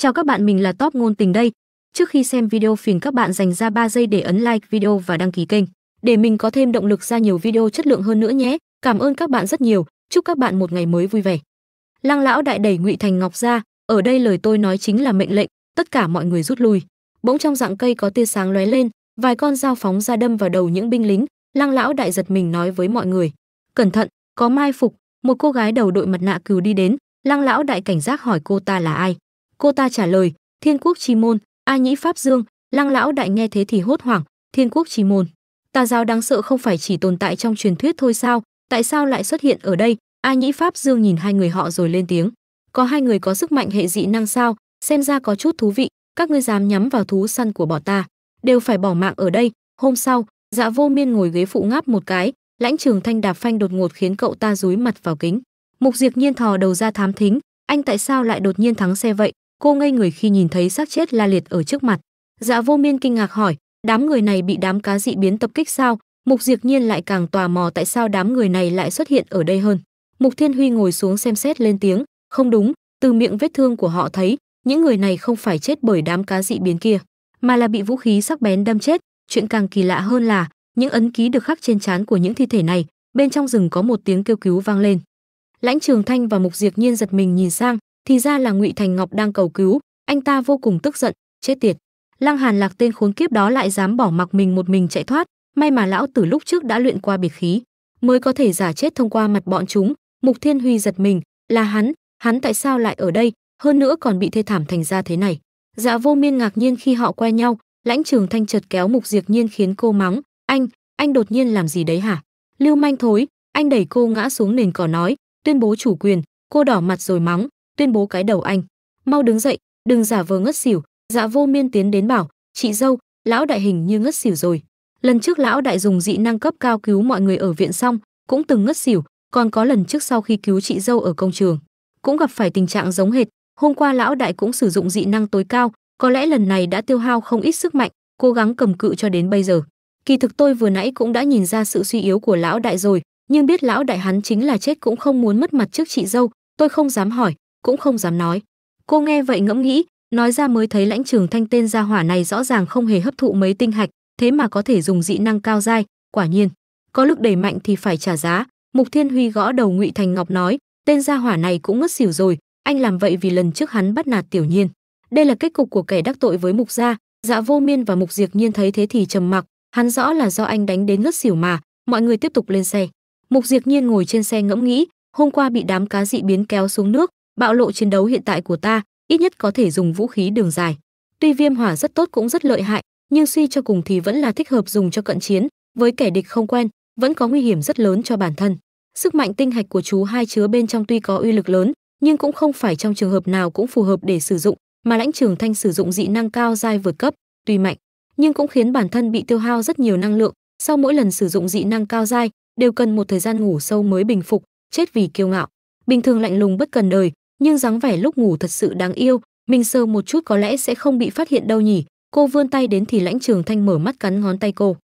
Chào các bạn, mình là Top ngôn tình đây. Trước khi xem video phiền các bạn dành ra 3 giây để ấn like video và đăng ký kênh để mình có thêm động lực ra nhiều video chất lượng hơn nữa nhé. Cảm ơn các bạn rất nhiều. Chúc các bạn một ngày mới vui vẻ. Lăng lão đại đẩy Ngụy Thành Ngọc ra, ở đây lời tôi nói chính là mệnh lệnh, tất cả mọi người rút lui. Bỗng trong dạng cây có tia sáng lóe lên, vài con dao phóng ra đâm vào đầu những binh lính, Lăng lão đại giật mình nói với mọi người: "Cẩn thận, có mai phục." Một cô gái đầu đội mặt nạ cừu đi đến, Lăng lão đại cảnh giác hỏi cô ta là ai. Cô ta trả lời, Thiên Quốc Chi Môn, A Nhĩ Pháp Dương. Lăng lão đại nghe thế thì hốt hoảng, Thiên Quốc Chi Môn. Tà giáo đáng sợ không phải chỉ tồn tại trong truyền thuyết thôi sao? Tại sao lại xuất hiện ở đây? A Nhĩ Pháp Dương nhìn hai người họ rồi lên tiếng. Có hai người có sức mạnh hệ dị năng sao? Xem ra có chút thú vị, các ngươi dám nhắm vào thú săn của bọn ta, đều phải bỏ mạng ở đây. Hôm sau, Dạ Vô Miên ngồi ghế phụ ngáp một cái, Lãnh Trường Thanh đạp phanh đột ngột khiến cậu ta dúi mặt vào kính. Mục Diệp Nhiên thò đầu ra thám thính, anh tại sao lại đột nhiên thắng xe vậy? Cô ngây người khi nhìn thấy xác chết la liệt ở trước mặt. Dạ Vô Miên kinh ngạc hỏi, đám người này bị đám cá dị biến tập kích sao? Mục diệt Nhiên lại càng tò mò tại sao đám người này lại xuất hiện ở đây hơn. Mục Thiên Huy ngồi xuống xem xét lên tiếng, không đúng, từ miệng vết thương của họ thấy, những người này không phải chết bởi đám cá dị biến kia, mà là bị vũ khí sắc bén đâm chết. Chuyện càng kỳ lạ hơn là, những ấn ký được khắc trên trán của những thi thể này, bên trong rừng có một tiếng kêu cứu vang lên. Lãnh Trường Thanh và Mục diệt Nhiên giật mình nhìn sang, thì ra là Ngụy Thành Ngọc đang cầu cứu, anh ta vô cùng tức giận, chết tiệt. Lăng Hàn Lạc tên khốn kiếp đó lại dám bỏ mặc mình một mình chạy thoát, may mà lão tử lúc trước đã luyện qua biệt khí, mới có thể giả chết thông qua mặt bọn chúng. Mục Thiên Huy giật mình, là hắn, hắn tại sao lại ở đây, hơn nữa còn bị thê thảm thành ra thế này. Dạ Vô Miên ngạc nhiên khi họ quen nhau, Lãnh Trường Thanh chợt kéo Mục Diệc Nhiên khiến cô mắng, "Anh, anh đột nhiên làm gì đấy hả? Lưu manh thối." Anh đẩy cô ngã xuống nền cỏ nói, tuyên bố chủ quyền, cô đỏ mặt rồi mắng, tuyên bố cái đầu anh. Mau đứng dậy, đừng giả vờ ngất xỉu. Dạ Vô Miên tiến đến bảo, "Chị dâu, lão đại hình như ngất xỉu rồi." Lần trước lão đại dùng dị năng cấp cao cứu mọi người ở viện xong, cũng từng ngất xỉu, còn có lần trước sau khi cứu chị dâu ở công trường, cũng gặp phải tình trạng giống hệt. Hôm qua lão đại cũng sử dụng dị năng tối cao, có lẽ lần này đã tiêu hao không ít sức mạnh, cố gắng cầm cự cho đến bây giờ. Kỳ thực tôi vừa nãy cũng đã nhìn ra sự suy yếu của lão đại rồi, nhưng biết lão đại hắn chính là chết cũng không muốn mất mặt trước chị dâu, tôi không dám hỏi, cũng không dám nói. Cô nghe vậy ngẫm nghĩ, nói ra mới thấy lãnh trường thanh tên gia hỏa này rõ ràng không hề hấp thụ mấy tinh hạch, thế mà có thể dùng dị năng cao dai, quả nhiên, có lực đẩy mạnh thì phải trả giá. Mục Thiên Huy gõ đầu Ngụy Thành Ngọc nói, tên gia hỏa này cũng ngất xỉu rồi, anh làm vậy vì lần trước hắn bắt nạt Tiểu Nhiên. Đây là kết cục của kẻ đắc tội với Mục gia. Dạ Vô Miên và Mục diệt Nhiên thấy thế thì trầm mặc, hắn rõ là do anh đánh đến ngất xỉu mà. Mọi người tiếp tục lên xe. Mục diệt Nhiên ngồi trên xe ngẫm nghĩ, hôm qua bị đám cá dị biến kéo xuống nước, bạo lộ chiến đấu hiện tại của ta, ít nhất có thể dùng vũ khí đường dài. Tuy viêm hỏa rất tốt cũng rất lợi hại, nhưng suy cho cùng thì vẫn là thích hợp dùng cho cận chiến, với kẻ địch không quen, vẫn có nguy hiểm rất lớn cho bản thân. Sức mạnh tinh hạch của chú hai chứa bên trong tuy có uy lực lớn, nhưng cũng không phải trong trường hợp nào cũng phù hợp để sử dụng, mà lãnh trường thanh sử dụng dị năng cao giai vượt cấp, tuy mạnh, nhưng cũng khiến bản thân bị tiêu hao rất nhiều năng lượng, sau mỗi lần sử dụng dị năng cao giai, đều cần một thời gian ngủ sâu mới bình phục, chết vì kiêu ngạo. Bình thường lạnh lùng bất cần đời, nhưng dáng vẻ lúc ngủ thật sự đáng yêu, mình sơ một chút có lẽ sẽ không bị phát hiện đâu nhỉ. Cô vươn tay đến thì lãnh trường thanh mở mắt cắn ngón tay cô.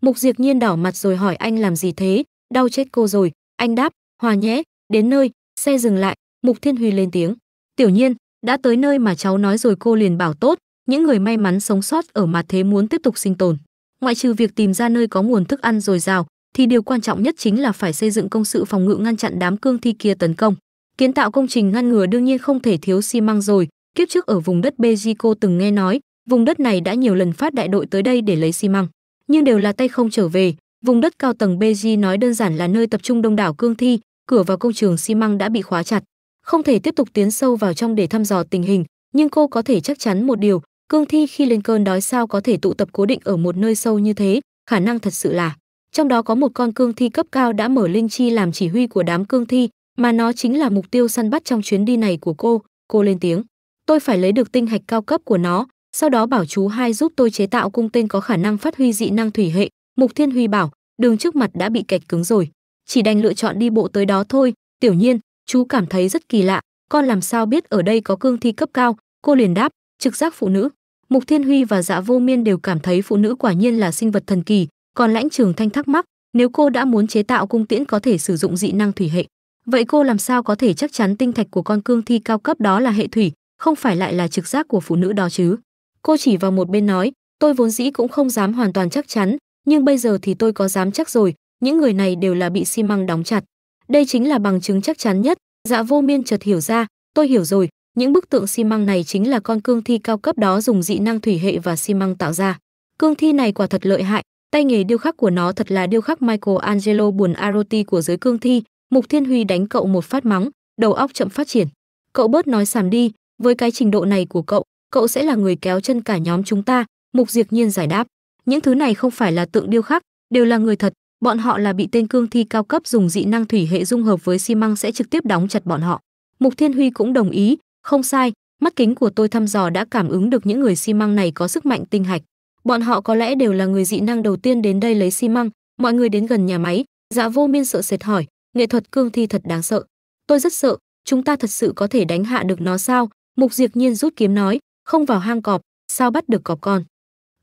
Mục Diệp Nhiên đỏ mặt rồi hỏi anh làm gì thế, đau chết cô rồi. Anh đáp, hòa nhé, đến nơi, xe dừng lại, Mục Thiên Huy lên tiếng. Tiểu Nhiên, đã tới nơi mà cháu nói rồi cô liền bảo tốt, những người may mắn sống sót ở mặt thế muốn tiếp tục sinh tồn. Ngoại trừ việc tìm ra nơi có nguồn thức ăn dồi dào, thì điều quan trọng nhất chính là phải xây dựng công sự phòng ngự ngăn chặn đám cương thi kia tấn công. Kiến tạo công trình ngăn ngừa đương nhiên không thể thiếu xi măng rồi, kiếp trước ở vùng đất Bejico từng nghe nói, vùng đất này đã nhiều lần phát đại đội tới đây để lấy xi măng, nhưng đều là tay không trở về. Vùng đất cao tầng Beji nói đơn giản là nơi tập trung đông đảo cương thi, cửa vào công trường xi măng đã bị khóa chặt, không thể tiếp tục tiến sâu vào trong để thăm dò tình hình, nhưng cô có thể chắc chắn một điều, cương thi khi lên cơn đói sao có thể tụ tập cố định ở một nơi sâu như thế, khả năng thật sự là. Trong đó có một con cương thi cấp cao đã mở linh chi làm chỉ huy của đám cương thi, mà nó chính là mục tiêu săn bắt trong chuyến đi này của cô, cô lên tiếng. Tôi phải lấy được tinh hạch cao cấp của nó, sau đó bảo chú hai giúp tôi chế tạo cung tên có khả năng phát huy dị năng thủy hệ. Mục Thiên Huy bảo, đường trước mặt đã bị kẹt cứng rồi, chỉ đành lựa chọn đi bộ tới đó thôi. Tiểu Nhiên, chú cảm thấy rất kỳ lạ, con làm sao biết ở đây có cương thi cấp cao? Cô liền đáp, trực giác phụ nữ. Mục Thiên Huy và Dạ Vô Miên đều cảm thấy phụ nữ quả nhiên là sinh vật thần kỳ, còn Lãnh Trường Thanh thắc mắc, nếu cô đã muốn chế tạo cung tiễn có thể sử dụng dị năng thủy hệ, vậy cô làm sao có thể chắc chắn tinh thạch của con cương thi cao cấp đó là hệ thủy? không phải lại là trực giác của phụ nữ đó chứ? Cô chỉ vào một bên nói, tôi vốn dĩ cũng không dám hoàn toàn chắc chắn, nhưng bây giờ thì tôi có dám chắc rồi, những người này đều là bị xi măng đóng chặt. Đây chính là bằng chứng chắc chắn nhất. Dạ vô miên chợt hiểu ra, tôi hiểu rồi, những bức tượng xi măng này chính là con cương thi cao cấp đó dùng dị năng thủy hệ và xi măng tạo ra. Cương thi này quả thật lợi hại, tay nghề điêu khắc của nó thật là điêu khắc Michelangelo buồn Aroti của giới cương thi mục thiên huy đánh cậu một phát mắng đầu óc chậm phát triển. Cậu bớt nói sàm đi, với cái trình độ này của cậu cậu sẽ là người kéo chân cả nhóm chúng ta, mục diệt nhiên giải đáp. Những thứ này không phải là tượng điêu khắc, đều là người thật, bọn họ là bị tên cương thi cao cấp dùng dị năng thủy hệ dung hợp với xi măng sẽ trực tiếp đóng chặt bọn họ. Mục thiên huy cũng đồng ý, không sai, mắt kính của tôi thăm dò đã cảm ứng được những người xi măng này có sức mạnh tinh hạch. Bọn họ có lẽ đều là người dị năng đầu tiên đến đây lấy xi măng, mọi người đến gần nhà máy dạ vô miên sợ sệt hỏi nghệ thuật cương thi thật đáng sợ. Tôi rất sợ, chúng ta thật sự có thể đánh hạ được nó sao? Mục diệt nhiên rút kiếm nói, không vào hang cọp, sao bắt được cọp con?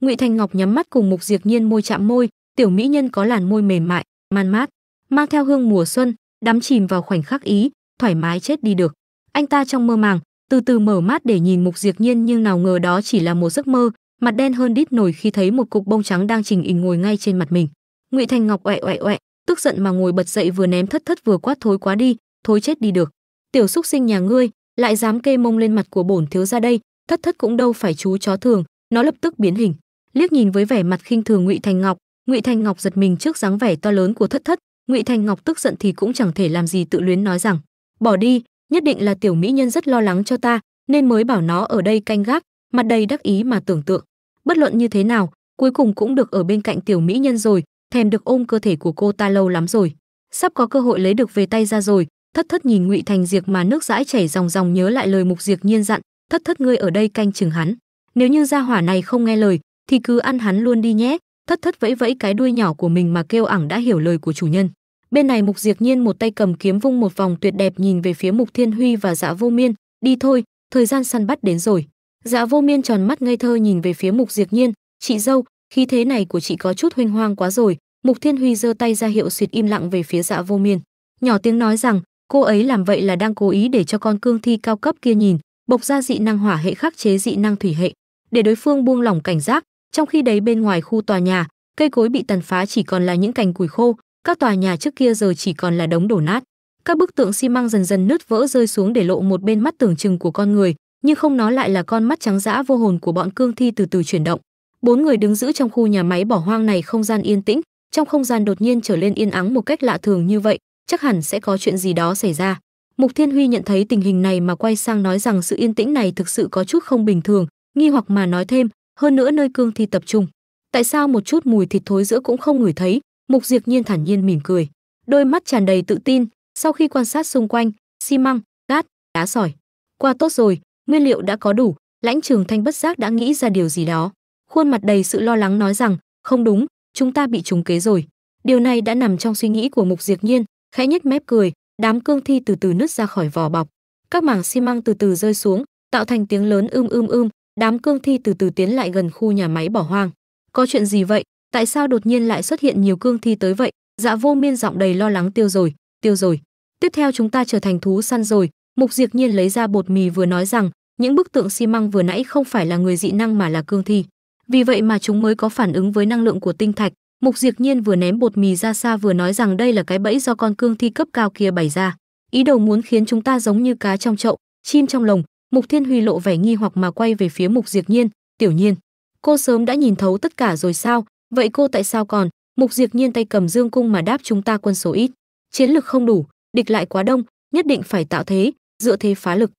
Ngụy thành ngọc nhắm mắt cùng mục diệt nhiên môi chạm môi, tiểu mỹ nhân có làn môi mềm mại, man mát, mang theo hương mùa xuân, đắm chìm vào khoảnh khắc ý, thoải mái chết đi được. Anh ta trong mơ màng, từ từ mở mắt để nhìn mục diệt nhiên nhưng nào ngờ đó chỉ là một giấc mơ, mặt đen hơn đít nổi khi thấy một cục bông trắng đang trình hình ngồi ngay trên mặt mình. Ngụy thành ngọc oẹ oẹ oẹ tức giận mà ngồi bật dậy vừa ném thất thất vừa quát thối quá đi thối chết đi được. Tiểu xúc sinh nhà ngươi, lại dám kê mông lên mặt của bổn thiếu ra đây, thất thất cũng đâu phải chú chó thường, nó lập tức biến hình. Liếc nhìn với vẻ mặt khinh thường ngụy thành ngọc, ngụy thành ngọc giật mình trước dáng vẻ to lớn của thất thất. Ngụy thành ngọc tức giận thì cũng chẳng thể làm gì tự luyến nói rằng, bỏ đi, nhất định là tiểu mỹ nhân rất lo lắng cho ta, nên mới bảo nó ở đây canh gác, mặt đầy đắc ý mà tưởng tượng. Bất luận như thế nào, cuối cùng cũng được ở bên cạnh tiểu mỹ nhân rồi thèm được ôm cơ thể của cô ta lâu lắm rồi. Sắp có cơ hội lấy được về tay ra rồi, thất thất nhìn ngụy thành diệp mà nước dãi chảy dòng dòng nhớ lại lời mục diệp nhiên dặn, thất thất ngươi ở đây canh chừng hắn. Nếu như gia hỏa này không nghe lời, thì cứ ăn hắn luôn đi nhé. Thất thất vẫy vẫy cái đuôi nhỏ của mình mà kêu ẳng đã hiểu lời của chủ nhân. Bên này mục diệp nhiên một tay cầm kiếm vung một vòng tuyệt đẹp nhìn về phía mục thiên huy và dạ vô miên, đi thôi, thời gian săn bắt đến rồi. Dạ vô miên tròn mắt ngây thơ nhìn về phía mục diệp nhiên, chị dâu khí thế này của chị có chút huynh hoang quá rồi, mục thiên huy giơ tay ra hiệu xịt im lặng về phía dạ vô miên. Nhỏ tiếng nói rằng, cô ấy làm vậy là đang cố ý để cho con cương thi cao cấp kia nhìn, bộc ra dị năng hỏa hệ khắc chế dị năng thủy hệ, để đối phương buông lỏng cảnh giác. Trong khi đấy bên ngoài khu tòa nhà, cây cối bị tàn phá chỉ còn là những cành củi khô, các tòa nhà trước kia giờ chỉ còn là đống đổ nát. Các bức tượng xi măng dần dần nứt vỡ rơi xuống để lộ một bên mắt tưởng chừng của con người, nhưng không nó lại là con mắt trắng dã vô hồn của bọn cương thi từ từ chuyển động bốn người đứng giữ trong khu nhà máy bỏ hoang này không gian yên tĩnh, trong không gian đột nhiên trở lên yên ắng một cách lạ thường như vậy, chắc hẳn sẽ có chuyện gì đó xảy ra. Mục thiên huy nhận thấy tình hình này mà quay sang nói rằng sự yên tĩnh này thực sự có chút không bình thường, nghi hoặc mà nói thêm, hơn nữa nơi cương thi tập trung. Tại sao một chút mùi thịt thối giữa cũng không ngửi thấy? Mục diệc nhiên thản nhiên mỉm cười. Đôi mắt tràn đầy tự tin, sau khi quan sát xung quanh, xi măng, cát, đá sỏi. Qua tốt rồi, nguyên liệu đã có đủ, lãnh trường thanh bất giác đã nghĩ ra điều gì đó khuôn mặt đầy sự lo lắng nói rằng, không đúng, chúng ta bị trúng kế rồi. Điều này đã nằm trong suy nghĩ của mục Diệt nhiên, khẽ nhếch mép cười, đám cương thi từ từ nứt ra khỏi vỏ bọc. Các mảng xi măng từ từ rơi xuống, tạo thành tiếng lớn ưm ưm ưm, đám cương thi từ từ tiến lại gần khu nhà máy bỏ hoang. Có chuyện gì vậy? Tại sao đột nhiên lại xuất hiện nhiều cương thi tới vậy? Dạ vô miên giọng đầy lo lắng tiêu rồi tiêu rồi. Tiếp theo chúng ta trở thành thú săn rồi. Mục Diệt nhiên lấy ra bột mì vừa nói rằng, những bức tượng xi măng vừa nãy không phải là người dị năng mà là cương thi vì vậy mà chúng mới có phản ứng với năng lượng của tinh thạch. Mục Diệt nhiên vừa ném bột mì ra xa vừa nói rằng đây là cái bẫy do con cương thi cấp cao kia bày ra. Ý đồ muốn khiến chúng ta giống như cá trong chậu, chim trong lồng. Mục thiên huy lộ vẻ nghi hoặc mà quay về phía mục Diệt nhiên. Tiểu nhiên, cô sớm đã nhìn thấu tất cả rồi sao? Vậy cô tại sao còn? Mục Diệt nhiên tay cầm dương cung mà đáp chúng ta quân số ít. Chiến lực không đủ, địch lại quá đông, nhất định phải tạo thế, dựa thế phá lực.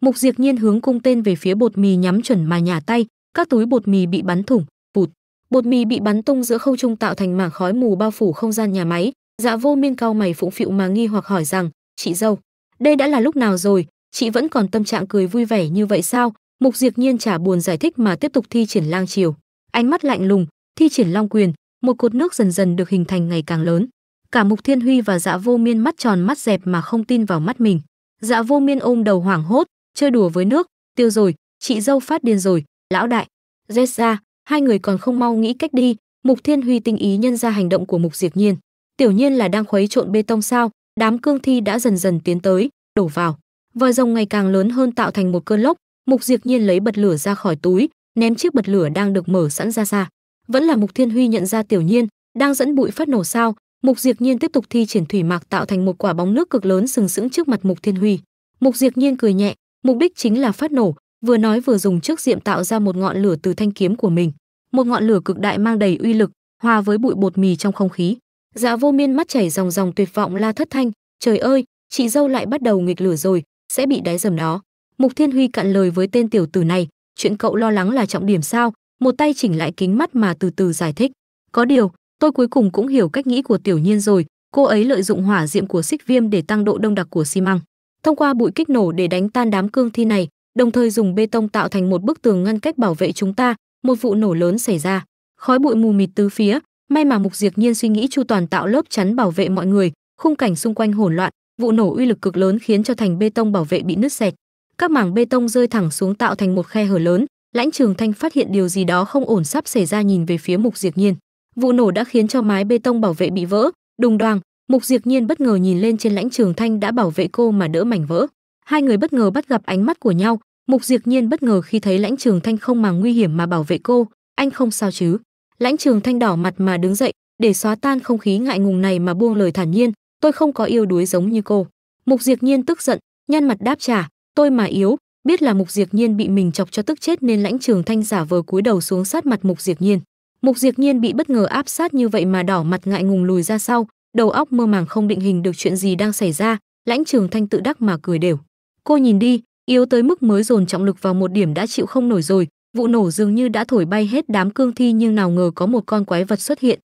Mục Diệt nhiên hướng cung tên về phía bột mì nhắm chuẩn mà nhả tay các túi bột mì bị bắn thủng, vụt. Bột mì bị bắn tung giữa không trung tạo thành mảng khói mù bao phủ không gian nhà máy. Dạ vô miên cao mày phụng phịu mà nghi hoặc hỏi rằng, chị dâu, đây đã là lúc nào rồi? Chị vẫn còn tâm trạng cười vui vẻ như vậy sao? Mục diệp nhiên trả buồn giải thích mà tiếp tục thi triển lang chiều. Ánh mắt lạnh lùng, thi triển long quyền, một cột nước dần dần được hình thành ngày càng lớn. Cả mục thiên huy và dạ vô miên mắt tròn mắt dẹp mà không tin vào mắt mình. Dạ vô miên ôm đầu hoảng hốt, chơi đùa với nước, tiêu rồi, chị dâu phát điên rồi lão đại rết ra hai người còn không mau nghĩ cách đi mục thiên huy tinh ý nhân ra hành động của mục Diệt nhiên tiểu nhiên là đang khuấy trộn bê tông sao đám cương thi đã dần dần tiến tới đổ vào vòi rồng ngày càng lớn hơn tạo thành một cơn lốc Mục Diệt Nhiên lấy bật lửa ra khỏi túi, ném chiếc bật lửa đang được mở sẵn ra xa. Vẫn là Mục Thiên Huy nhận ra Tiểu Nhiên đang dẫn bụi phát nổ sao, Mục Diệt Nhiên tiếp tục thi triển thủy mạc tạo thành một quả bóng nước cực lớn sừng sững trước mặt Mục Thiên Huy. Mục Diệt Nhiên cười nhẹ, mục đích chính là phát nổ, vừa nói vừa dùng trước diệm tạo ra một ngọn lửa từ thanh kiếm của mình. Một ngọn lửa cực đại mang đầy uy lực, hòa với bụi bột mì trong không khí. Dạ Vô Miên mắt chảy dòng dòng tuyệt vọng la thất thanh, "Trời ơi, chị dâu lại bắt đầu nghịch lửa rồi, sẽ bị đáy dầm đó." Mục Thiên Huy cạn lời với tên tiểu tử này, chuyện cậu lo lắng là trọng điểm sao? Một tay chỉnh lại kính mắt mà từ từ giải thích. Có điều, tôi cuối cùng cũng hiểu cách nghĩ của Tiểu Nhiên rồi, cô ấy lợi dụng hỏa diệm của xích viêm để tăng độ đông đặc của xi măng. Thông qua bụi kích nổ để đánh tan đám cương thi này, đồng thời dùng bê tông tạo thành một bức tường ngăn cách bảo vệ chúng ta, một vụ nổ lớn xảy ra. Khói bụi mù mịt tứ phía, may mà Mục Diệt Nhiên suy nghĩ chu toàn tạo lớp chắn bảo vệ mọi người, khung cảnh xung quanh hỗn loạn, vụ nổ uy lực cực lớn khiến cho thành bê tông bảo vệ bị nứt xẹt. Các mảng bê tông rơi thẳng xuống tạo thành một khe hở lớn, Lãnh Trường Thanh phát hiện điều gì đó không ổn sắp xảy ra nhìn về phía Mục Diệt Nhiên. Vụ nổ đã khiến cho mái bê tông bảo vệ bị vỡ, đùng đoàng, Mục Diệt Nhiên bất ngờ nhìn lên trên Lãnh Trường Thanh đã bảo vệ cô mà đỡ mảnh vỡ. Hai người bất ngờ bắt gặp ánh mắt của nhau, Mục Diệp Nhiên bất ngờ khi thấy Lãnh Trường Thanh không màng nguy hiểm mà bảo vệ cô, anh không sao chứ? Lãnh Trường Thanh đỏ mặt mà đứng dậy, để xóa tan không khí ngại ngùng này mà buông lời thản nhiên, tôi không có yêu đuối giống như cô. Mục Diệp Nhiên tức giận, nhăn mặt đáp trả, tôi mà yếu, biết là Mục Diệp Nhiên bị mình chọc cho tức chết nên Lãnh Trường Thanh giả vờ cúi đầu xuống sát mặt Mục Diệp Nhiên. Mục Diệp Nhiên bị bất ngờ áp sát như vậy mà đỏ mặt ngại ngùng lùi ra sau, đầu óc mơ màng không định hình được chuyện gì đang xảy ra, Lãnh Trường Thanh tự đắc mà cười đều. Cô nhìn đi, yếu tới mức mới dồn trọng lực vào một điểm đã chịu không nổi rồi, vụ nổ dường như đã thổi bay hết đám cương thi nhưng nào ngờ có một con quái vật xuất hiện.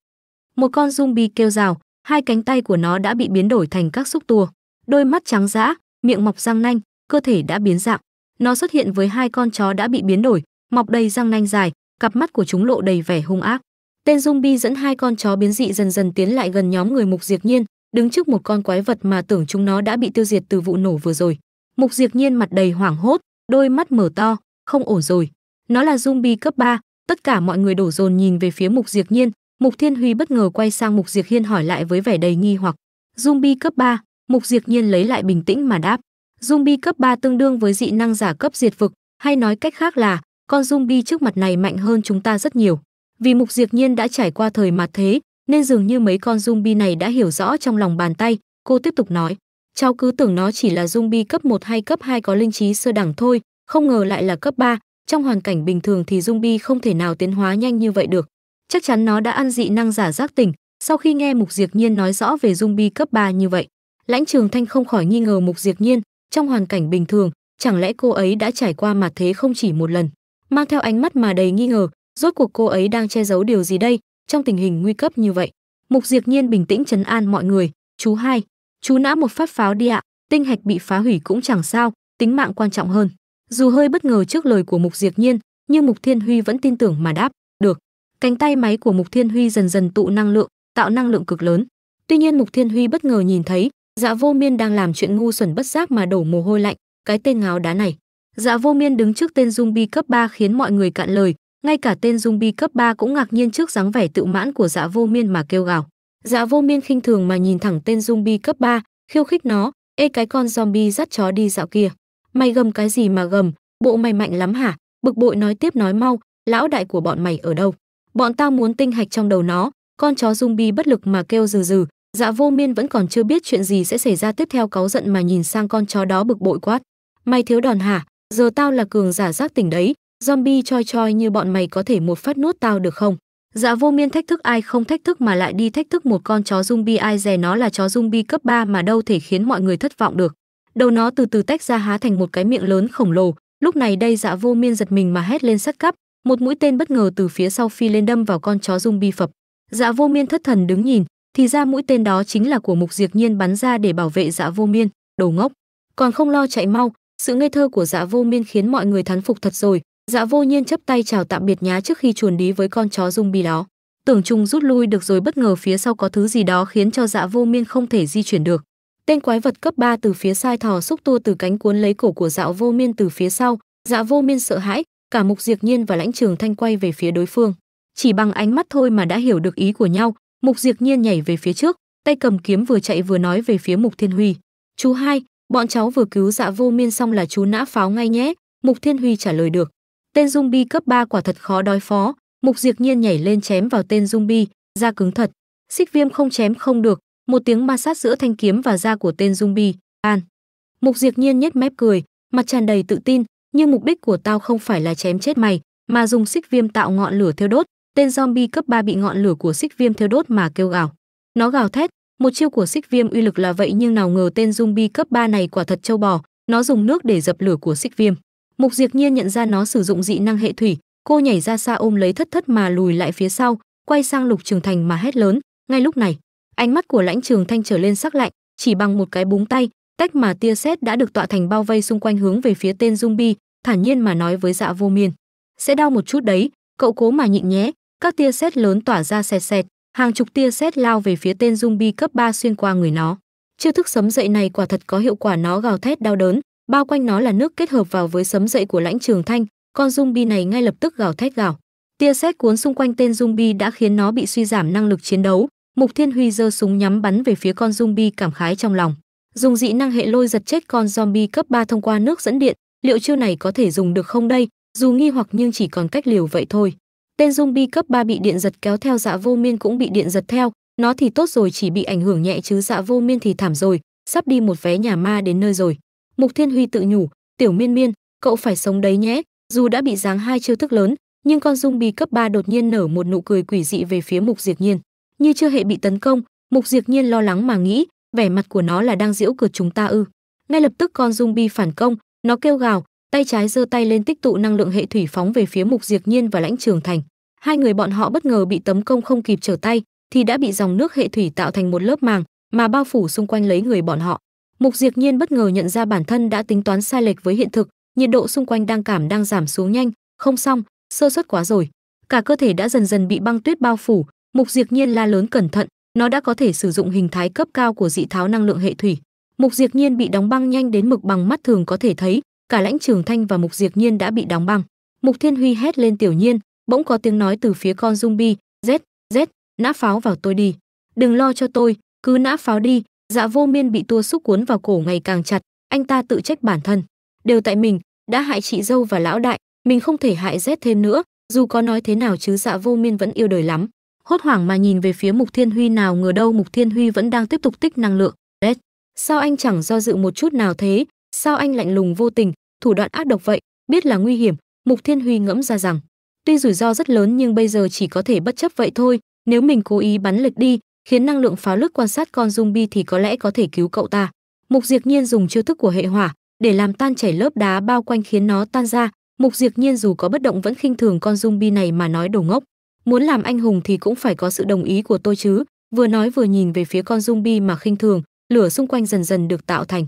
Một con zombie kêu rào, hai cánh tay của nó đã bị biến đổi thành các xúc tua, đôi mắt trắng dã, miệng mọc răng nanh, cơ thể đã biến dạng. Nó xuất hiện với hai con chó đã bị biến đổi, mọc đầy răng nanh dài, cặp mắt của chúng lộ đầy vẻ hung ác. Tên zombie dẫn hai con chó biến dị dần dần tiến lại gần nhóm người Mục diệt Nhiên, đứng trước một con quái vật mà tưởng chúng nó đã bị tiêu diệt từ vụ nổ vừa rồi. Mục Diệp Nhiên mặt đầy hoảng hốt, đôi mắt mở to, không ổn rồi. Nó là zombie cấp 3, tất cả mọi người đổ dồn nhìn về phía Mục Diệp Nhiên, Mục Thiên Huy bất ngờ quay sang Mục Diệp Hiên hỏi lại với vẻ đầy nghi hoặc. Zombie cấp 3, Mục Diệp Nhiên lấy lại bình tĩnh mà đáp. Zombie cấp 3 tương đương với dị năng giả cấp diệt vực, hay nói cách khác là con zombie trước mặt này mạnh hơn chúng ta rất nhiều. Vì Mục Diệp Nhiên đã trải qua thời mặt thế, nên dường như mấy con zombie này đã hiểu rõ trong lòng bàn tay, cô tiếp tục nói. Cháu cứ tưởng nó chỉ là zombie cấp 1 hay cấp 2 có linh trí sơ đẳng thôi, không ngờ lại là cấp 3, trong hoàn cảnh bình thường thì zombie không thể nào tiến hóa nhanh như vậy được. Chắc chắn nó đã ăn dị năng giả giác tỉnh, sau khi nghe Mục Diệp Nhiên nói rõ về zombie cấp 3 như vậy. Lãnh Trường Thanh không khỏi nghi ngờ Mục Diệp Nhiên, trong hoàn cảnh bình thường, chẳng lẽ cô ấy đã trải qua mặt thế không chỉ một lần. Mang theo ánh mắt mà đầy nghi ngờ, rốt cuộc cô ấy đang che giấu điều gì đây, trong tình hình nguy cấp như vậy. Mục Diệp Nhiên bình tĩnh trấn an mọi người, "Chú hai, chú nã một phát pháo đi ạ, tinh hạch bị phá hủy cũng chẳng sao, tính mạng quan trọng hơn." Dù hơi bất ngờ trước lời của Mục Diệt Nhiên, nhưng Mục Thiên Huy vẫn tin tưởng mà đáp, "Được." Cánh tay máy của Mục Thiên Huy dần dần tụ năng lượng, tạo năng lượng cực lớn. Tuy nhiên Mục Thiên Huy bất ngờ nhìn thấy, Dạ Vô Miên đang làm chuyện ngu xuẩn bất giác mà đổ mồ hôi lạnh, cái tên ngáo đá này. Dạ Vô Miên đứng trước tên zombie cấp 3 khiến mọi người cạn lời, ngay cả tên zombie cấp 3 cũng ngạc nhiên trước dáng vẻ tự mãn của Dạ Vô Miên mà kêu gào. Dạ Vô Miên khinh thường mà nhìn thẳng tên zombie cấp 3, khiêu khích nó, "Ê cái con zombie dắt chó đi dạo kia, mày gầm cái gì mà gầm, bộ mày mạnh lắm hả?" Bực bội nói tiếp nói mau, "Lão đại của bọn mày ở đâu? Bọn tao muốn tinh hạch trong đầu nó." Con chó zombie bất lực mà kêu rừ rừ, Dạ Vô Miên vẫn còn chưa biết chuyện gì sẽ xảy ra tiếp theo cáu giận mà nhìn sang con chó đó bực bội quát, "Mày thiếu đòn hả? Giờ tao là cường giả giác tỉnh đấy, zombie choi choi như bọn mày có thể một phát nuốt tao được không?" Dạ Vô Miên thách thức ai không thách thức mà lại đi thách thức một con chó zombie ai dè nó là chó zombie cấp 3 mà đâu thể khiến mọi người thất vọng được. Đầu nó từ từ tách ra há thành một cái miệng lớn khổng lồ, lúc này đây Dạ Vô Miên giật mình mà hét lên sắt cắp, một mũi tên bất ngờ từ phía sau phi lên đâm vào con chó zombie phập. Dạ Vô Miên thất thần đứng nhìn, thì ra mũi tên đó chính là của Mục diệt Nhiên bắn ra để bảo vệ Dạ Vô Miên, đồ ngốc. Còn không lo chạy mau, sự ngây thơ của Dạ Vô Miên khiến mọi người thán phục thật rồi. Dạ Vô Nhiên chấp tay chào tạm biệt nhá trước khi chuồn đi với con chó dung bi đó. Tưởng chung rút lui được rồi bất ngờ phía sau có thứ gì đó khiến cho Dạ Vô Miên không thể di chuyển được. Tên quái vật cấp 3 từ phía sai thò xúc tua từ cánh cuốn lấy cổ của Dạ Vô Miên từ phía sau, Dạ Vô Miên sợ hãi, cả Mục diệt Nhiên và Lãnh Trường Thanh quay về phía đối phương. Chỉ bằng ánh mắt thôi mà đã hiểu được ý của nhau, Mục diệt Nhiên nhảy về phía trước, tay cầm kiếm vừa chạy vừa nói về phía Mục Thiên Huy. "Chú hai, bọn cháu vừa cứu Dạ Vô Miên xong là chú nã pháo ngay nhé." Mục Thiên Huy trả lời được. Tên zombie cấp 3 quả thật khó đối phó, Mục Diệt Nhiên nhảy lên chém vào tên zombie, da cứng thật. Xích Viêm không chém không được, một tiếng ma sát giữa thanh kiếm và da của tên zombie, an. Mục Diệt Nhiên nhếch mép cười, mặt tràn đầy tự tin, nhưng mục đích của tao không phải là chém chết mày, mà dùng xích viêm tạo ngọn lửa thiêu đốt, tên zombie cấp 3 bị ngọn lửa của xích viêm thiêu đốt mà kêu gào. Nó gào thét, một chiêu của xích viêm uy lực là vậy nhưng nào ngờ tên zombie cấp 3 này quả thật châu bò, nó dùng nước để dập lửa của xích viêm. Mục Diệt Nhiên nhận ra nó sử dụng dị năng hệ thủy, cô nhảy ra xa ôm lấy thất thất mà lùi lại phía sau, quay sang Lục Trường Thành mà hét lớn. Ngay lúc này, ánh mắt của Lãnh Trường Thanh trở lên sắc lạnh, chỉ bằng một cái búng tay, tách mà tia sét đã được tọa thành bao vây xung quanh hướng về phía tên zombie, thản nhiên mà nói với Dạ Vô Miên, sẽ đau một chút đấy, cậu cố mà nhịn nhé. Các tia sét lớn tỏa ra xẹt xẹt, hàng chục tia sét lao về phía tên zombie cấp 3 xuyên qua người nó. Chiêu thức sấm dậy này quả thật có hiệu quả nó gào thét đau đớn, bao quanh nó là nước kết hợp vào với sấm dậy của lãnh trường thanh, con zombie này ngay lập tức gào thét gào. Tia sét cuốn xung quanh tên zombie đã khiến nó bị suy giảm năng lực chiến đấu. Mục Thiên Huy giơ súng nhắm bắn về phía con zombie cảm khái trong lòng. Dùng dị năng hệ lôi giật chết con zombie cấp 3 thông qua nước dẫn điện, liệu chiêu này có thể dùng được không đây? Dù nghi hoặc nhưng chỉ còn cách liều vậy thôi. Tên zombie cấp 3 bị điện giật kéo theo Dạ Vô Miên cũng bị điện giật theo, nó thì tốt rồi chỉ bị ảnh hưởng nhẹ chứ Dạ Vô Miên thì thảm rồi, sắp đi một vé nhà ma đến nơi rồi. Mục Thiên Huy tự nhủ, "Tiểu Miên Miên, cậu phải sống đấy nhé." Dù đã bị giáng hai chiêu thức lớn, nhưng con zombie cấp 3 đột nhiên nở một nụ cười quỷ dị về phía Mục Diệt Nhiên. Như chưa hề bị tấn công, Mục Diệt Nhiên lo lắng mà nghĩ, vẻ mặt của nó là đang giễu cợt chúng ta ư? Ngay lập tức con zombie phản công, nó kêu gào, tay trái giơ tay lên tích tụ năng lượng hệ thủy phóng về phía Mục Diệt Nhiên và Lãnh Trường Thành. Hai người bọn họ bất ngờ bị tấn công không kịp trở tay, thì đã bị dòng nước hệ thủy tạo thành một lớp màng mà bao phủ xung quanh lấy người bọn họ. Mục Diệt Nhiên bất ngờ nhận ra bản thân đã tính toán sai lệch với hiện thực, nhiệt độ xung quanh đang cảm đang giảm xuống nhanh, không xong, sơ suất quá rồi. Cả cơ thể đã dần dần bị băng tuyết bao phủ, Mục Diệt Nhiên la lớn cẩn thận, nó đã có thể sử dụng hình thái cấp cao của dị tháo năng lượng hệ thủy. Mục Diệt Nhiên bị đóng băng nhanh đến mực bằng mắt thường có thể thấy, cả Lãnh Trường Thanh và Mục Diệt Nhiên đã bị đóng băng. Mục Thiên Huy hét lên tiểu nhiên, bỗng có tiếng nói từ phía con zombie, "Z, Z, nã pháo vào tôi đi. Đừng lo cho tôi, cứ nã pháo đi." Dạ Vô Miên bị tua xúc cuốn vào cổ ngày càng chặt, anh ta tự trách bản thân, đều tại mình, đã hại chị dâu và lão đại, mình không thể hại rét thêm nữa, dù có nói thế nào chứ Dạ Vô Miên vẫn yêu đời lắm. Hốt hoảng mà nhìn về phía Mục Thiên Huy nào ngờ đâu Mục Thiên Huy vẫn đang tiếp tục tích năng lượng. Đấy, sao anh chẳng do dự một chút nào thế? Sao anh lạnh lùng vô tình, thủ đoạn ác độc vậy? Biết là nguy hiểm, Mục Thiên Huy ngẫm ra rằng, tuy rủi ro rất lớn nhưng bây giờ chỉ có thể bất chấp vậy thôi, nếu mình cố ý bắn lệch đi, khiến năng lượng pháo lức quan sát con zombie thì có lẽ có thể cứu cậu ta. Mục Diệt Nhiên dùng chiêu thức của hệ hỏa để làm tan chảy lớp đá bao quanh khiến nó tan ra. Mục Diệt Nhiên dù có bất động vẫn khinh thường con zombie này mà nói đồ ngốc. Muốn làm anh hùng thì cũng phải có sự đồng ý của tôi chứ. Vừa nói vừa nhìn về phía con zombie mà khinh thường, lửa xung quanh dần dần được tạo thành.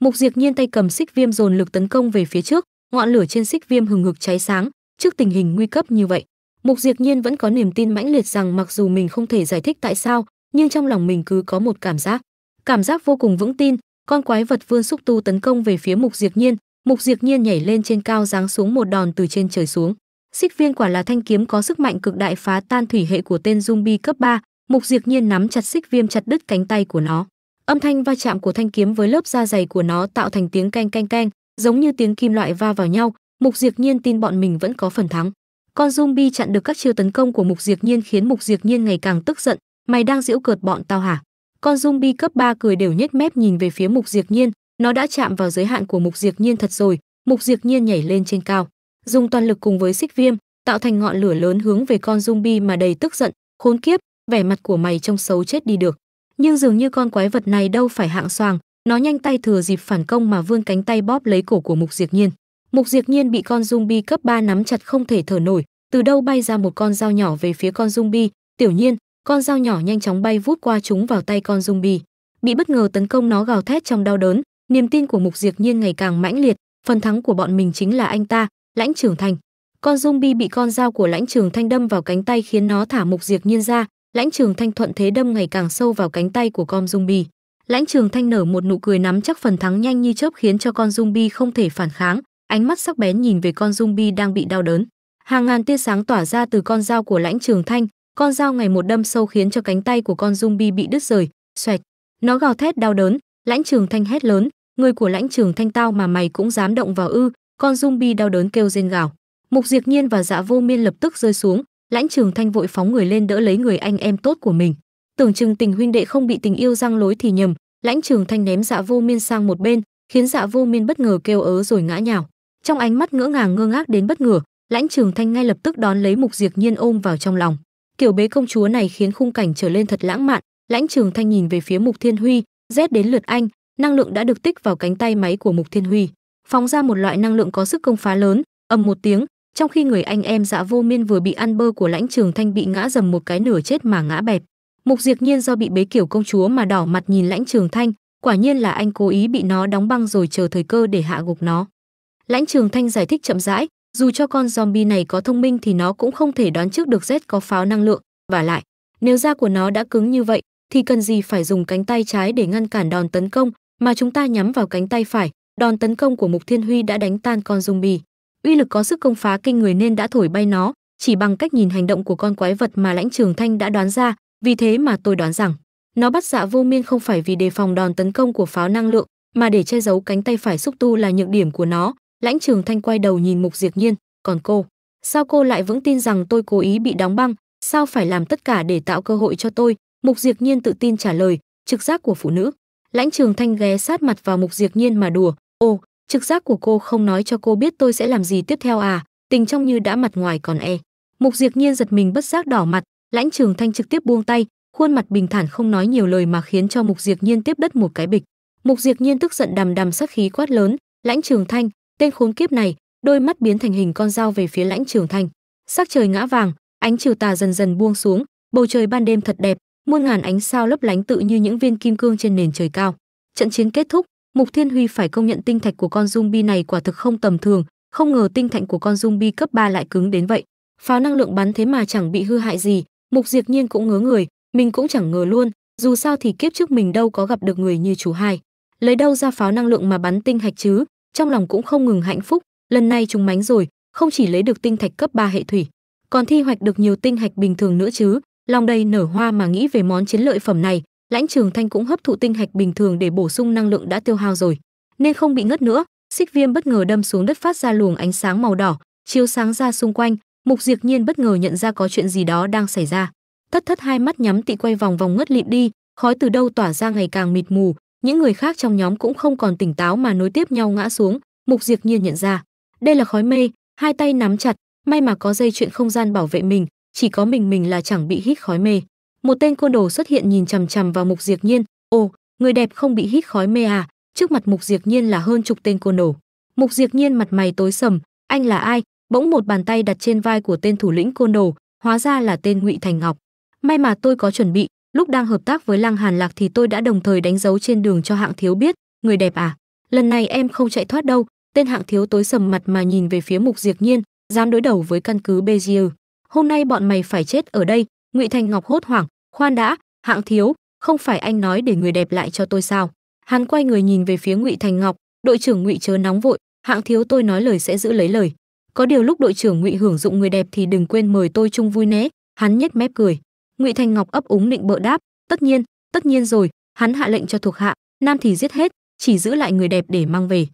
Mục Diệt Nhiên tay cầm xích viêm dồn lực tấn công về phía trước, ngọn lửa trên xích viêm hừng hực cháy sáng. Trước tình hình nguy cấp như vậy, Mục Diệt Nhiên vẫn có niềm tin mãnh liệt rằng mặc dù mình không thể giải thích tại sao, nhưng trong lòng mình cứ có một cảm giác, cảm giác vô cùng vững tin, con quái vật vươn xúc tu tấn công về phía Mục Diệt Nhiên, Mục Diệt Nhiên nhảy lên trên cao giáng xuống một đòn từ trên trời xuống. Xích viên quả là thanh kiếm có sức mạnh cực đại phá tan thủy hệ của tên zombie cấp 3, Mục Diệt Nhiên nắm chặt xích viêm chặt đứt cánh tay của nó. Âm thanh va chạm của thanh kiếm với lớp da dày của nó tạo thành tiếng canh canh canh, giống như tiếng kim loại va vào nhau, Mục Diệt Nhiên tin bọn mình vẫn có phần thắng. Con zombie chặn được các chiêu tấn công của Mục diệt Nhiên khiến Mục diệt Nhiên ngày càng tức giận, mày đang giễu cợt bọn tao hả? Con zombie cấp 3 cười đều nhếch mép nhìn về phía Mục diệt Nhiên, nó đã chạm vào giới hạn của Mục diệt Nhiên thật rồi, Mục diệt Nhiên nhảy lên trên cao, dùng toàn lực cùng với xích viêm, tạo thành ngọn lửa lớn hướng về con zombie mà đầy tức giận, khốn kiếp, vẻ mặt của mày trông xấu chết đi được. Nhưng dường như con quái vật này đâu phải hạng xoàng, nó nhanh tay thừa dịp phản công mà vươn cánh tay bóp lấy cổ của Mục diệt Nhiên. Mục Diệt Nhiên bị con zombie cấp 3 nắm chặt không thể thở nổi, từ đâu bay ra một con dao nhỏ về phía con zombie, tiểu nhiên, con dao nhỏ nhanh chóng bay vút qua chúng vào tay con zombie. Bị bất ngờ tấn công nó gào thét trong đau đớn, niềm tin của Mục Diệt Nhiên ngày càng mãnh liệt, phần thắng của bọn mình chính là anh ta, Lãnh Trường Thành. Con zombie bị con dao của Lãnh Trường Thanh đâm vào cánh tay khiến nó thả Mục Diệt Nhiên ra, Lãnh Trường Thanh thuận thế đâm ngày càng sâu vào cánh tay của con zombie. Lãnh Trường Thanh nở một nụ cười nắm chắc phần thắng nhanh như chớp khiến cho con zombie không thể phản kháng, ánh mắt sắc bén nhìn về con zombie đang bị đau đớn. Hàng ngàn tia sáng tỏa ra từ con dao của Lãnh Trường Thanh, con dao ngày một đâm sâu khiến cho cánh tay của con zombie bị đứt rời, xoẹt. Nó gào thét đau đớn, Lãnh Trường Thanh hét lớn, người của Lãnh Trường Thanh tao mà mày cũng dám động vào ư? con zombie đau đớn kêu rên gào. Mục diệt nhiên và dạ vô miên lập tức rơi xuống. Lãnh trường thanh vội phóng người lên đỡ lấy người anh em tốt của mình. Tưởng chừng tình huynh đệ không bị tình yêu răng lối thì nhầm. Lãnh trường thanh ném dạ vô miên sang một bên khiến dạ vô miên bất ngờ kêu ớ rồi ngã nhào trong ánh mắt ngỡ ngàng ngơ ngác đến bất ngờ, lãnh trường thanh ngay lập tức đón lấy mục diệt nhiên ôm vào trong lòng. Kiểu bế công chúa này khiến khung cảnh trở lên thật lãng mạn. Lãnh trường thanh nhìn về phía mục thiên huy, rét đến lượt anh, năng lượng đã được tích vào cánh tay máy của mục thiên huy. Phóng ra một loại năng lượng có sức công phá lớn, ầm một tiếng, trong khi người anh em dạ vô miên vừa bị ăn bơ của lãnh trường thanh bị ngã dầm một cái nửa chết mà ngã bẹp. Mục diệt nhiên do bị bế kiểu công chúa mà đỏ mặt nhìn lãnh trường thanh, quả nhiên là anh cố ý bị nó đóng băng rồi chờ thời cơ để hạ gục nó lãnh trường thanh giải thích chậm rãi, dù cho con zombie này có thông minh thì nó cũng không thể đoán trước được Z có pháo năng lượng. Và lại, nếu da của nó đã cứng như vậy, thì cần gì phải dùng cánh tay trái để ngăn cản đòn tấn công mà chúng ta nhắm vào cánh tay phải. Đòn tấn công của mục thiên huy đã đánh tan con zombie. Uy lực có sức công phá kinh người nên đã thổi bay nó, chỉ bằng cách nhìn hành động của con quái vật mà lãnh trường thanh đã đoán ra. Vì thế mà tôi đoán rằng, nó bắt dạ vô miên không phải vì đề phòng đòn tấn công của pháo năng lượng, mà để che giấu cánh tay phải xúc tu là nhược điểm của nó lãnh trường thanh quay đầu nhìn mục diệt nhiên, còn cô, sao cô lại vững tin rằng tôi cố ý bị đóng băng? Sao phải làm tất cả để tạo cơ hội cho tôi? Mục diệt nhiên tự tin trả lời, trực giác của phụ nữ. Lãnh trường thanh ghé sát mặt vào mục diệt nhiên mà đùa, ồ, trực giác của cô không nói cho cô biết tôi sẽ làm gì tiếp theo à? Tình trong như đã mặt ngoài còn e. Mục diệt nhiên giật mình bất giác đỏ mặt, lãnh trường thanh trực tiếp buông tay, khuôn mặt bình thản không nói nhiều lời mà khiến cho mục diệt nhiên tiếp đất một cái bịch. Mục diệt nhiên tức giận đầm đầm sắc khí quát lớn, lãnh trường thanh tên khốn kiếp này, đôi mắt biến thành hình con dao về phía lãnh trường thanh. Sắc trời ngã vàng, ánh chiều tà dần dần buông xuống, bầu trời ban đêm thật đẹp, muôn ngàn ánh sao lấp lánh tự như những viên kim cương trên nền trời cao. Trận chiến kết thúc, mục thiên huy phải công nhận tinh thạch của con zombie này quả thực không tầm thường, không ngờ tinh thạch của con zombie cấp 3 lại cứng đến vậy. Pháo năng lượng bắn thế mà chẳng bị hư hại gì, mục diệt nhiên cũng ngớ người, mình cũng chẳng ngờ luôn, dù sao thì kiếp trước mình đâu có gặp được người như chú hai. Lấy đâu ra pháo năng lượng mà bắn tinh hạch chứ? Trong lòng cũng không ngừng hạnh phúc. Lần này chúng mánh rồi, không chỉ lấy được tinh thạch cấp 3 hệ thủy, còn thi hoạch được nhiều tinh hạch bình thường nữa chứ. Lòng đầy nở hoa mà nghĩ về món chiến lợi phẩm này, lãnh trường thanh cũng hấp thụ tinh hạch bình thường để bổ sung năng lượng đã tiêu hao rồi. Nên không bị ngất nữa, xích viêm bất ngờ đâm xuống đất phát ra luồng ánh sáng màu đỏ, chiếu sáng ra xung quanh. Mục diệt nhiên bất ngờ nhận ra có chuyện gì đó đang xảy ra. Thất thất hai mắt nhắm tị quay vòng vòng ngất lịm đi, khói từ đâu tỏa ra ngày càng mịt mù những người khác trong nhóm cũng không còn tỉnh táo mà nối tiếp nhau ngã xuống, mục diệt nhiên nhận ra, đây là khói mê hai tay nắm chặt, may mà có dây chuyện không gian bảo vệ mình, chỉ có mình mình là chẳng bị hít khói mê. Một tên côn đồ xuất hiện nhìn chằm chằm vào mục diệt nhiên, ồ, người đẹp không bị hít khói mê à? Trước mặt mục diệt nhiên là hơn chục tên côn đồ. Mục diệt nhiên mặt mày tối sầm, anh là ai? Bỗng một bàn tay đặt trên vai của tên thủ lĩnh côn đồ, hóa ra là tên ngụy thành ngọc. May mà tôi có chuẩn bị lúc đang hợp tác với lăng hàn lạc thì tôi đã đồng thời đánh dấu trên đường cho hạng thiếu biết, người đẹp à lần này em không chạy thoát đâu. Tên hạng thiếu tối sầm mặt mà nhìn về phía mục diệt nhiên, dám đối đầu với căn cứ bezier. Hôm nay bọn mày phải chết ở đây. Ngụy thành ngọc hốt hoảng, khoan đã, hạng thiếu, không phải anh nói để người đẹp lại cho tôi sao? Hắn quay người nhìn về phía ngụy thành ngọc, đội trưởng ngụy chớ nóng vội, hạng thiếu tôi nói lời sẽ giữ lấy lời. Có điều lúc đội trưởng ngụy hưởng dụng người đẹp thì đừng quên mời tôi chung vui né hắn nhếch mép cười ngụy thành ngọc ấp úng định bợ đáp, tất nhiên tất nhiên rồi, hắn hạ lệnh cho thuộc hạ, nam thì giết hết, chỉ giữ lại người đẹp để mang về.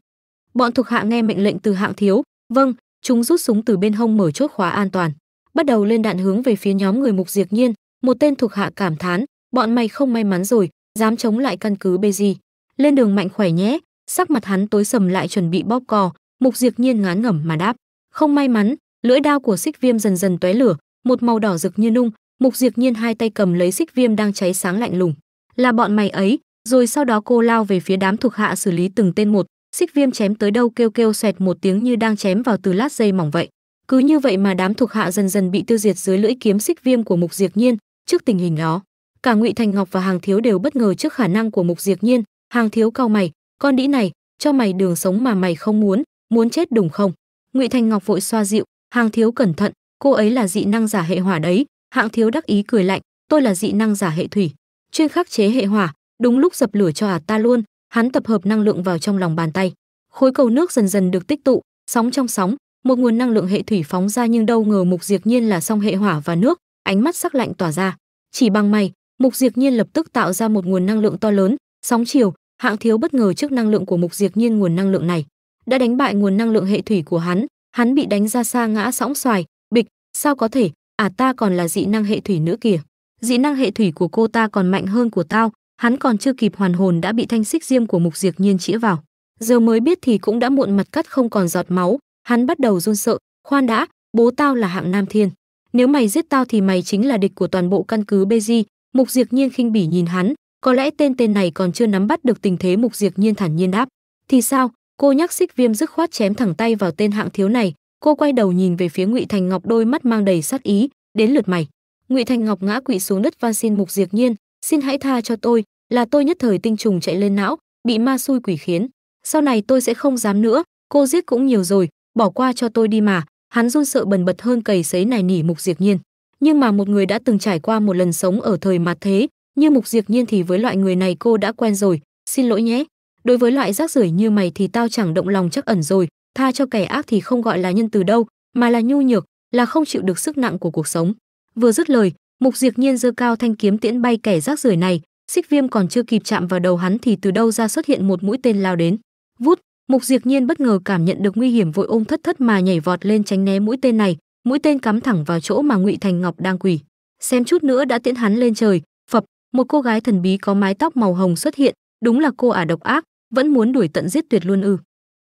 Bọn thuộc hạ nghe mệnh lệnh từ hạng thiếu vâng chúng rút súng từ bên hông mở chốt khóa an toàn. Bắt đầu lên đạn hướng về phía nhóm người mục diệt nhiên, một tên thuộc hạ cảm thán, bọn mày không may mắn rồi, dám chống lại căn cứ bê gì lên đường mạnh khỏe nhé, sắc mặt hắn tối sầm lại chuẩn bị bóp cò, mục diệt nhiên ngán ngẩm mà đáp, không may mắn, lưỡi đao của xích viêm dần dần tóe lửa, một màu đỏ rực như nung mục diệt nhiên hai tay cầm lấy xích viêm đang cháy sáng lạnh lùng. Là bọn mày ấy, rồi sau đó cô lao về phía đám thuộc hạ xử lý từng tên một. Xích viêm chém tới đâu kêu kêu xoẹt một tiếng như đang chém vào từ lát dây mỏng vậy. Cứ như vậy mà đám thuộc hạ dần dần bị tiêu diệt dưới lưỡi kiếm xích viêm của mục diệt nhiên. Trước tình hình đó, cả ngụy thành ngọc và hàng thiếu đều bất ngờ trước khả năng của mục diệt nhiên. Hàng thiếu cau mày, con đĩ này, cho mày đường sống mà mày không muốn muốn chết đúng không? Ngụy thành ngọc vội xoa dịu, hàng thiếu cẩn thận, cô ấy là dị năng giả hệ hỏa đấy hạng thiếu đắc ý cười lạnh tôi là dị năng giả hệ thủy chuyên khắc chế hệ hỏa đúng lúc dập lửa cho ả ta luôn hắn tập hợp năng lượng vào trong lòng bàn tay. Khối cầu nước dần dần được tích tụ sóng trong sóng một nguồn năng lượng hệ thủy phóng ra nhưng đâu ngờ mục diệt nhiên là song hệ hỏa và nước ánh mắt sắc lạnh tỏa ra. Chỉ bằng mày mục diệt nhiên lập tức tạo ra một nguồn năng lượng to lớn sóng chiều hạng thiếu bất ngờ trước năng lượng của mục diệt nhiên nguồn năng lượng này đã đánh bại nguồn năng lượng hệ thủy của hắn, hắn bị đánh ra xa ngã sõng xoài, bịch, sao có thể, à ta còn là dị năng hệ thủy nữa kìa. Dị năng hệ thủy của cô ta còn mạnh hơn của tao, hắn còn chưa kịp hoàn hồn đã bị thanh xích diêm của Mục diệt Nhiên chĩa vào. Giờ mới biết thì cũng đã muộn mặt cắt không còn giọt máu, hắn bắt đầu run sợ, khoan đã, bố tao là hạng nam thiên. Nếu mày giết tao thì mày chính là địch của toàn bộ căn cứ Beji, Mục diệt Nhiên khinh bỉ nhìn hắn, có lẽ tên tên này còn chưa nắm bắt được tình thế Mục diệt Nhiên thản nhiên đáp. Thì sao? Cô nhắc Xích Viêm dứt khoát chém thẳng tay vào tên hạng thiếu này, cô quay đầu nhìn về phía Ngụy Thành Ngọc đôi mắt mang đầy sát ý, đến lượt mày. Ngụy Thành Ngọc ngã quỵ xuống đất van xin Mục Diệt Nhiên, xin hãy tha cho tôi, là tôi nhất thời tinh trùng chạy lên não, bị ma xui quỷ khiến. Sau này tôi sẽ không dám nữa, cô giết cũng nhiều rồi, bỏ qua cho tôi đi mà. Hắn run sợ bần bật hơn cầy sấy này nỉ Mục Diệt Nhiên. Nhưng mà một người đã từng trải qua một lần sống ở thời mặt thế, như Mục Diệt Nhiên thì với loại người này cô đã quen rồi, xin lỗi nhé. Đối với loại rác rưởi như mày thì tao chẳng động lòng chắc ẩn rồi, tha cho kẻ ác thì không gọi là nhân từ đâu, mà là nhu nhược, là không chịu được sức nặng của cuộc sống. Vừa dứt lời, Mục Diệt Nhiên giơ cao thanh kiếm tiễn bay kẻ rác rưởi này, Xích Viêm còn chưa kịp chạm vào đầu hắn thì từ đâu ra xuất hiện một mũi tên lao đến. Vút, Mục Diệt Nhiên bất ngờ cảm nhận được nguy hiểm vội ôm thất thất mà nhảy vọt lên tránh né mũi tên này, mũi tên cắm thẳng vào chỗ mà Ngụy Thành Ngọc đang quỳ. Xem chút nữa đã tiễn hắn lên trời, phập, một cô gái thần bí có mái tóc màu hồng xuất hiện, đúng là cô ả độc ác, vẫn muốn đuổi tận giết tuyệt luôn ư.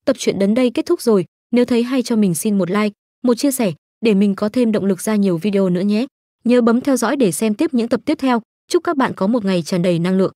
Tập truyện đến đây kết thúc rồi, nếu thấy hay cho mình xin một like, một chia sẻ để mình có thêm động lực ra nhiều video nữa nhé. Nhớ bấm theo dõi để xem tiếp những tập tiếp theo. Chúc các bạn có một ngày tràn đầy năng lượng.